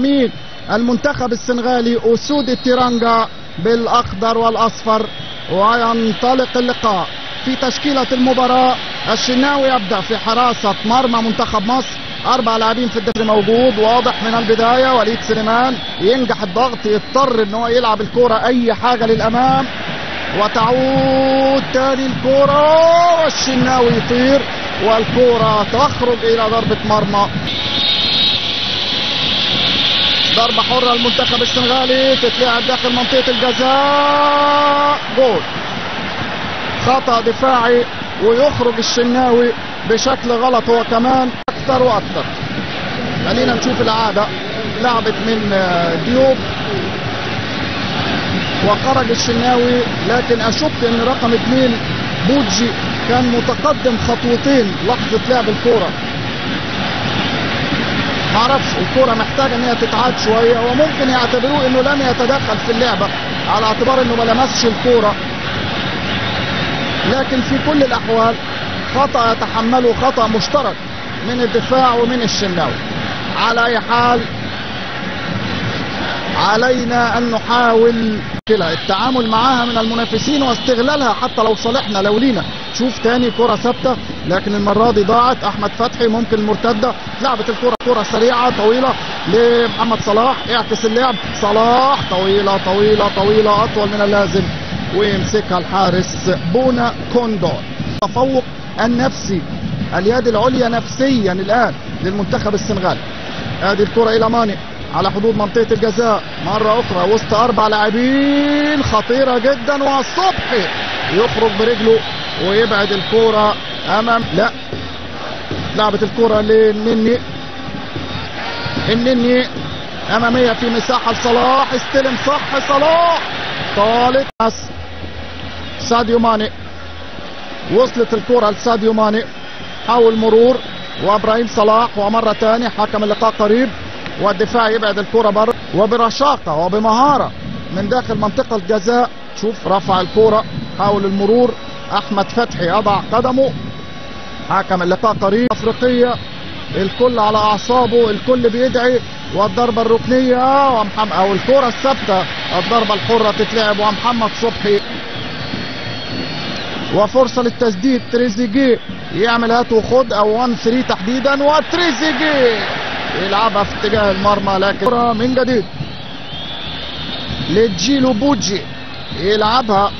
مين المنتخب السنغالي أسود التيرانجا بالأخضر والأصفر وينطلق اللقاء في تشكيلة المباراة. الشناوي يبدأ في حراسة مرمى منتخب مصر. أربع لاعبين في الدفاع موجود واضح من البداية. وليد سليمان ينجح الضغط يضطر إن هو يلعب الكرة أي حاجة للأمام. وتعود تاني الكرة والشناوي يطير والكرة تخرج إلى ضربة مرمى. ضربة حرة المنتخب السنغالي تتلعب داخل منطقة الجزاء. جول. خطأ دفاعي ويخرج الشناوي بشكل غلط هو كمان أكثر وأكثر. خلينا نشوف العادة. لعبت من ديوب. وخرج الشناوي لكن أشك أن رقم اثنين بوجي كان متقدم خطوتين لحظة لعب الكورة. معرفش الكرة محتاجة إن هي تتعاد شوية وممكن يعتبروه إنه لم يتدخل في اللعبة على اعتبار إنه ما لمسش الكورة. لكن في كل الأحوال خطأ يتحمله خطأ مشترك من الدفاع ومن الشناوي. على أي حال علينا أن نحاول التعامل معاها من المنافسين واستغلالها حتى لو صالحنا لو لينا. شوف تاني كرة ثابتة لكن المرة دي ضاعت. أحمد فتحي ممكن المرتدة لعبت الكرة كرة سريعة طويلة. لمحمد صلاح. اعكس اللعب. صلاح طويلة طويلة طويلة. أطول من اللازم. ويمسكها الحارس بونا كوندور تفوق النفسي. اليد العليا نفسيا الآن للمنتخب السنغالي ادي الكرة إلى ماني. على حدود منطقة الجزاء. مرة أخرى وسط أربع لاعبين. خطيرة جدا. والصبحي يخرج برجله ويبعد الكرة أمام لا. لعبت الكرة للنني. النني أمامية في مساحة لصلاح استلم صح صلاح. طالت. ساديو ماني. وصلت الكرة لساديو ماني. حاول مرور. وإبراهيم صلاح. ومرة تانية حكم اللقاء قريب. والدفاع يبعد الكرة بره وبرشاقة وبمهارة. من داخل منطقة الجزاء. شوف رفع الكرة حاول المرور. أحمد فتحي يضع قدمه. حكم اللقاء قريب. أفريقية. الكل على أعصابه. الكل بيدعي. والضربة الركنية. ومحمد أو الكرة الثابتة. الضربة الحرة تتلعب ومحمد صبحي. وفرصة للتسديد. تريزيجيه يعمل هات وخد أو 1 3 تحديدا. وتريزيجيه يلعبها في اتجاه المرمى. لكن من جديد. لجيلو بوجي يلعبها.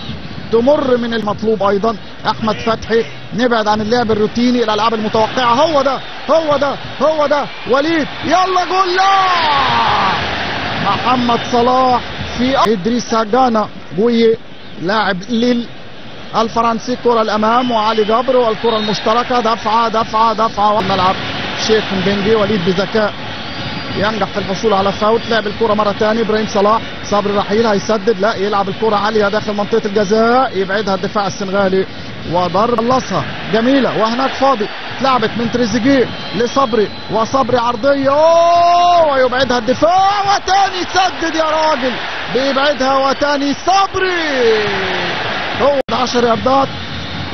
تمر من المطلوب أيضا. أحمد فتحي نبعد عن اللعب الروتيني الألعاب المتوقعة. هو ده هو ده هو ده. وليد يلا جول محمد صلاح في إدريس هجانا بوي لاعب ليل. الفرنسي كرة الأمام وعلي جبر والكرة المشتركة. دفعة دفعة دفعة. والملعب شيخ بنجي وليد بذكاء. ينجح في الحصول على فاوت لعب الكرة مرة تانية إبراهيم صلاح. صبري رحيل هيسدد لا يلعب الكرة عالية داخل منطقة الجزاء يبعدها الدفاع السنغالي. وضرب خلصها جميلة. وهناك فاضي. اتلعبت من تريزيجيه لصبري. وصبري عرضية. أوه! ويبعدها الدفاع. وتاني سدد يا راجل. بيبعدها وتاني صبري. هو 10 ياردات.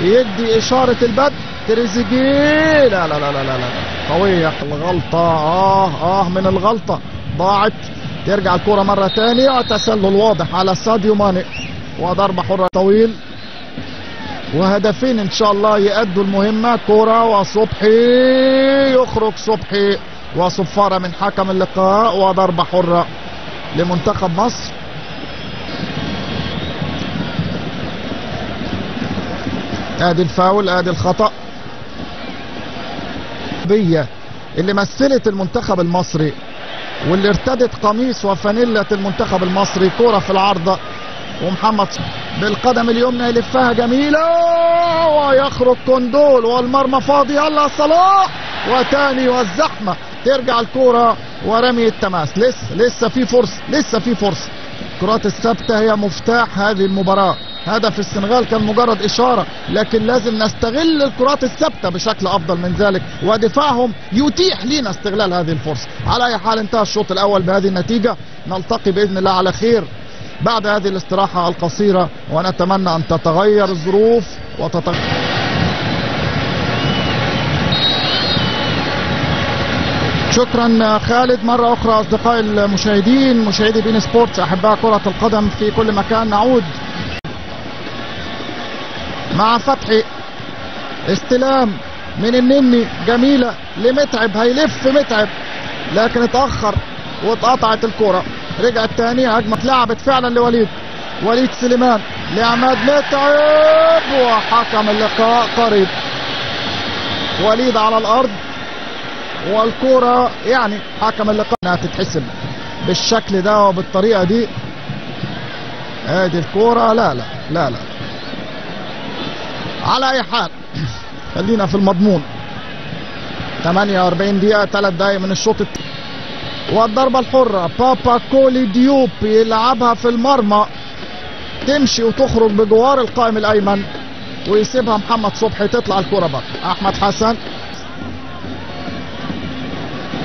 يدي إشارة البدء. تريزيجيه. لا لا لا لا لا. قوية. الغلطة. آه آه من الغلطة. ضاعت. ترجع الكرة مرة تانية وتسلل واضح على ساديو ماني. وضربة حرة طويل. وهدفين إن شاء الله يأدوا المهمة. كرة وصبحي. يخرج صبحي وصفارة من حكم اللقاء. وضربة حرة لمنتخب مصر. آدي الفاول آدي الخطأ. اللي مثلت المنتخب المصري واللي ارتدت قميص وفانيلة المنتخب المصري كرة في العارضة ومحمد بالقدم اليمنى يلفها جميلة ويخرج كوندول والمرمى فاضي. يلا صلاح وتاني والزحمة. ترجع الكرة ورمي التماس. لسه لسه في فرصة لسه في فرصة. الكرات الثابتة هي مفتاح هذه المباراة. هدف السنغال كان مجرد إشارة لكن لازم نستغل الكرات الثابتة بشكل أفضل من ذلك ودفاعهم يتيح لنا استغلال هذه الفرصة. على أي حال انتهى الشوط الأول بهذه النتيجة نلتقي بإذن الله على خير بعد هذه الاستراحة القصيرة ونتمنى أن تتغير الظروف وتتغير شكرا خالد. مرة أخرى أصدقائي المشاهدين مشاهدي بين سبورتس أحباء كرة القدم في كل مكان نعود مع فتحي. استلام من النني جميلة لمتعب هيلف متعب لكن اتأخر واتقطعت الكرة رجعت تاني هجمة اتلعبت فعلا لوليد. وليد سليمان لعماد متعب وحكم اللقاء قريب. وليد على الأرض والكرة يعني حكم اللقاء إنها تتحسب بالشكل ده وبالطريقة دي. ادي الكرة لا لا لا لا. على أي حال. خلينا في المضمون. 48 دقيقة 3 دقايق من الشوط والضربة الحرة. بابا كولي ديوب يلعبها في المرمى. تمشي وتخرج بجوار القائم الأيمن ويسيبها محمد صبحي تطلع الكرة بقى أحمد حسن.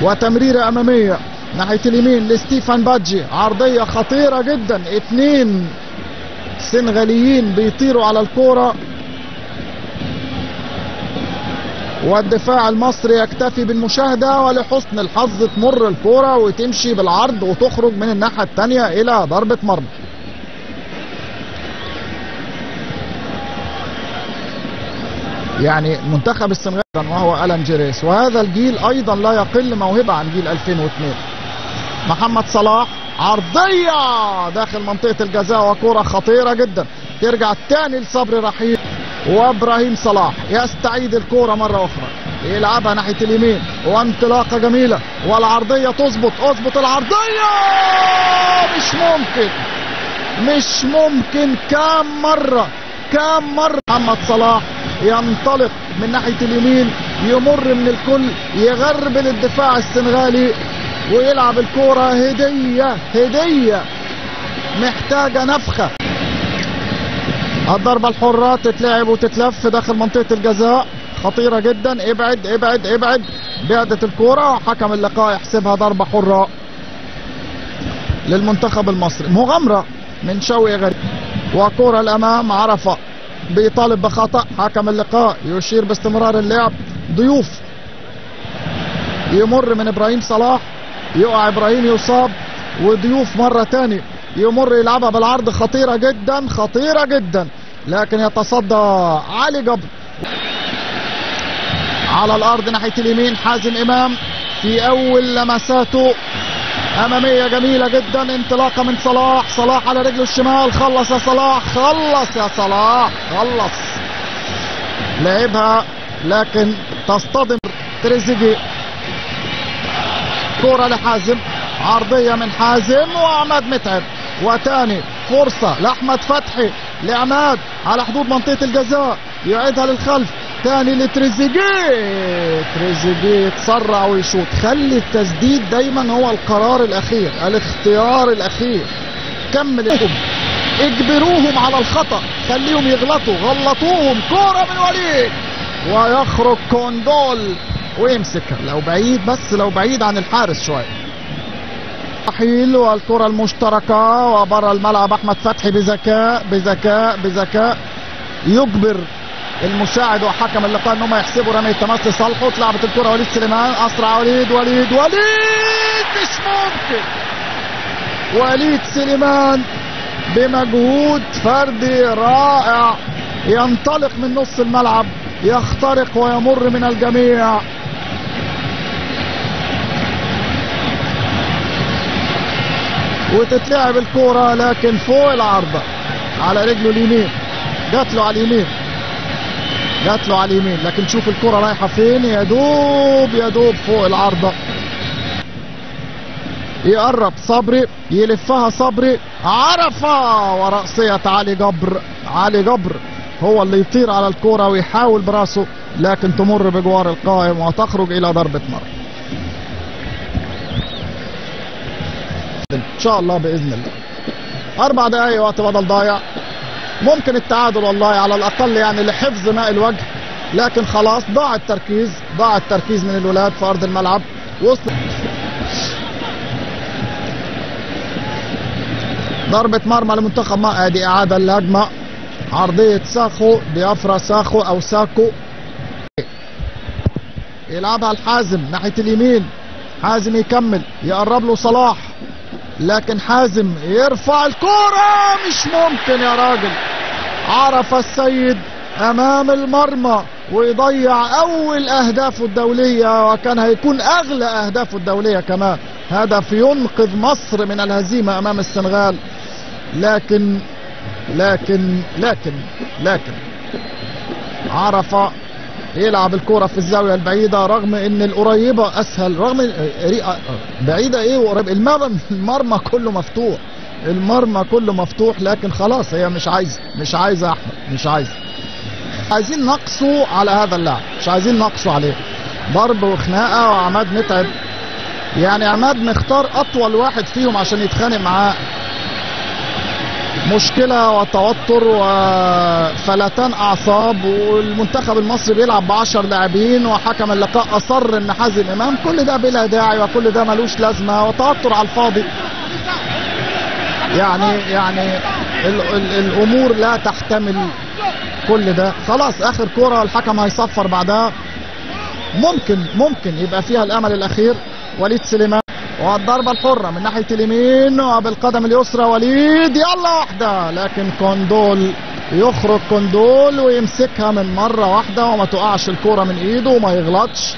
وتمريرة أمامية ناحية اليمين لستيفان بادجي. عرضية خطيرة جدا. اثنين سنغاليين بيطيروا على الكرة. والدفاع المصري يكتفي بالمشاهدة ولحسن الحظ تمر الكرة وتمشي بالعرض وتخرج من الناحية الثانية إلى ضربة مرمى. يعني منتخب السنغال وهو ألان جيريس وهذا الجيل أيضا لا يقل موهبة عن جيل 2002 محمد صلاح عرضية داخل منطقة الجزاء وكرة خطيرة جدا. ترجع تاني لصبري رحيل وابراهيم صلاح يستعيد الكرة مرة أخرى. يلعبها ناحية اليمين. وانطلاقة جميلة. والعرضية تظبط اظبط العرضية! مش ممكن. مش ممكن. كام مرة؟ كام مرة محمد صلاح ينطلق من ناحية اليمين يمر من الكل يغربل الدفاع السنغالي ويلعب الكرة هدية هدية. محتاجة نفخة. الضربة الحرة تتلعب وتتلف داخل منطقة الجزاء. خطيرة جدا. ابعد ابعد ابعد. بعدت الكرة. حكم اللقاء يحسبها ضربة حرة للمنتخب المصري. مغامرة من شوقي غريب. وكرة الأمام عرفة بيطالب بخطأ. حكم اللقاء. يشير باستمرار اللعب. ضيوف. يمر من إبراهيم صلاح. يقع إبراهيم يصاب. وضيوف مرة تاني يمر يلعبها بالعرض. خطيرة جدا خطيرة جدا. لكن يتصدى علي جبر على الأرض ناحية اليمين حازم إمام في أول لمساته. أمامية جميلة جدا انطلاقة من صلاح. صلاح على رجله الشمال. خلص يا صلاح خلص يا صلاح خلص. لعبها لكن تصطدم تريزيجي. كرة لحازم عرضية من حازم وعماد متعب. وتاني فرصة لأحمد فتحي لعماد على حدود منطقة الجزاء. يعيدها للخلف. تاني لتريزيجيه. تريزيجيه يتسرع ويشوط. خلي التسديد دايما هو القرار الأخير الاختيار الأخير. كمل. اجبروهم على الخطأ. خليهم يغلطوا. غلطوهم. كورة من وليد. ويخرج كوندول. ويمسكها لو بعيد بس لو بعيد عن الحارس شوية. رحيل والكرة المشتركة وبره الملعب أحمد فتحي بذكاء بذكاء بذكاء. يجبر المساعد وحكم اللقاء ان هم يحسبوا رمي التماس لصالحه اتلعبت الكرة وليد سليمان أسرع وليد وليد وليد! مش ممكن! وليد سليمان بمجهود فردي رائع ينطلق من نص الملعب يخترق ويمر من الجميع. وتتلعب الكرة لكن فوق العارضة على رجله اليمين. جات له على اليمين. جات له على اليمين. لكن شوف الكرة رايحة فين. يا دوب يا دوب فوق العارضة يقرب صبري. يلفها صبري. عرفة ورأسية علي جبر علي جبر هو اللي يطير على الكرة ويحاول براسه لكن تمر بجوار القائم وتخرج إلى ضربة مرمى. شاء الله بإذن الله. أربع دقايق وقت بدل ضايع. ممكن التعادل والله على الأقل يعني لحفظ ماء الوجه لكن خلاص ضاع التركيز ضاع التركيز من الولاد في أرض الملعب. وصل. ضربة مرمى لمنتخب ما ادي إعادة الهجمة عرضية ساخو بيافرا ساخو أو ساكو. يلعبها الحازم ناحية اليمين. حازم يكمل يقرب له صلاح. لكن حازم يرفع الكرة. مش ممكن يا راجل. عرف السيد أمام المرمى ويضيع أول أهدافه الدولية وكان هيكون أغلى أهدافه الدولية كمان. هدف ينقذ مصر من الهزيمة أمام السنغال. لكن لكن لكن لكن عرف يلعب الكرة في الزاوية البعيدة رغم إن القريبة أسهل رغم بعيدة إيه وقريب المرمى كله مفتوح. المرمى كله مفتوح لكن خلاص هي مش عايزة مش عايزة يا أحمد مش عايزة عايزين نقصوا على هذا اللاعب مش عايزين نقصوا عليه. ضرب وخناقة وعماد متعب. يعني عماد مختار أطول واحد فيهم عشان يتخانق معاه. مشكلة وتوتر وفلتان أعصاب والمنتخب المصري بيلعب بعشر لاعبين وحكم اللقاء أصر إن حازم إمام. كل ده بلا داعي وكل ده ملوش لازمة وتوتر على الفاضي. يعني يعني ال ال الأمور لا تحتمل كل ده. خلاص آخر كرة الحكم هيصفر بعدها. ممكن ممكن يبقى فيها الأمل الأخير. وليد سليمان والضربة الحرة من ناحية اليمين وبالقدم اليسرى وليد يلا واحدة. لكن كوندول يخرج كوندول ويمسكها من مرة واحدة وما تقعش الكرة من إيده وما يغلطش.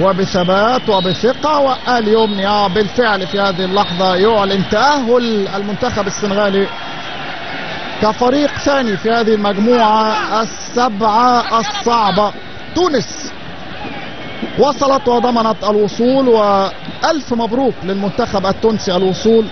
وبثبات وبثقة وقال يومني بالفعل في هذه اللحظة يعلن تأهل المنتخب السنغالي كفريق ثاني في هذه المجموعة السبعة الصعبة. تونس. وصلت وضمنت الوصول وألف مبروك للمنتخب التونسي الوصول.